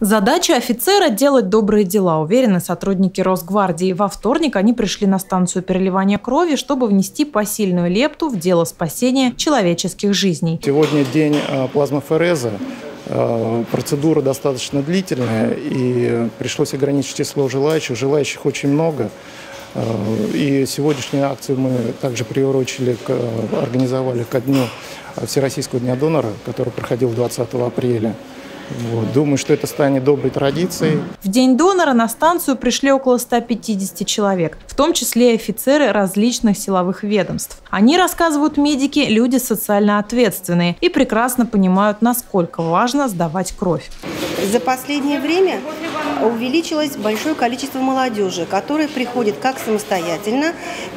Задача офицера – делать добрые дела, уверены сотрудники Росгвардии. Во вторник они пришли на станцию переливания крови, чтобы внести посильную лепту в дело спасения человеческих жизней. Сегодня день а, плазмофореза. А, процедура достаточно длительная, и пришлось ограничить число желающих. Желающих очень много. А, и сегодняшнюю акцию мы также приурочили, организовали ко дню Всероссийского дня донора, который проходил 20 апреля. Вот. Думаю, что это станет доброй традицией. В День донора на станцию пришли около 150 человек, в том числе и офицеры различных силовых ведомств. Они, рассказывают медики, люди социально ответственные и прекрасно понимают, насколько важно сдавать кровь. За последнее время увеличилось большое количество молодежи, которая приходит как самостоятельно,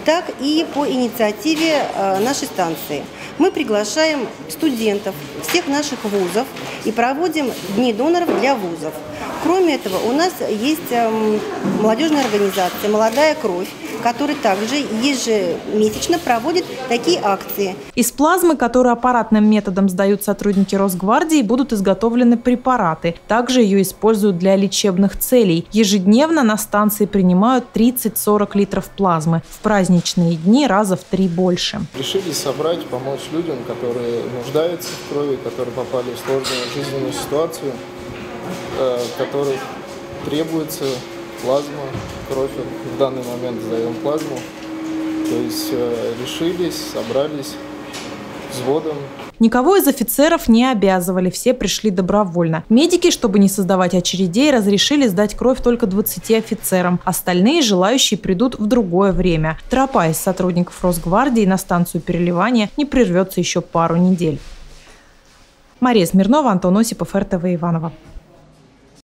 так и по инициативе э, нашей станции. Мы приглашаем студентов всех наших вузов и проводим дни доноров для вузов. Кроме этого, у нас есть эм, молодежная организация «Молодая кровь», который также ежемесячно проводит такие акции. Из плазмы, которую аппаратным методом сдают сотрудники Росгвардии, будут изготовлены препараты. Также ее используют для лечебных целей. Ежедневно на станции принимают 30-40 литров плазмы. В праздничные дни раза в три больше. Решили собрать, помочь людям, которые нуждаются в крови, которые попали в сложную жизненную ситуацию, э, которых требуется плазма, кровь. В данный момент сдаем плазму. То есть э, решились, собрались взводом. Никого из офицеров не обязывали, все пришли добровольно. Медики, чтобы не создавать очередей, разрешили сдать кровь только 20 офицерам. Остальные желающие придут в другое время. Тропа из сотрудников Росгвардии на станцию переливания не прервется еще пару недель. Мария Смирнова, Антон Осипов, РТВ Иванова.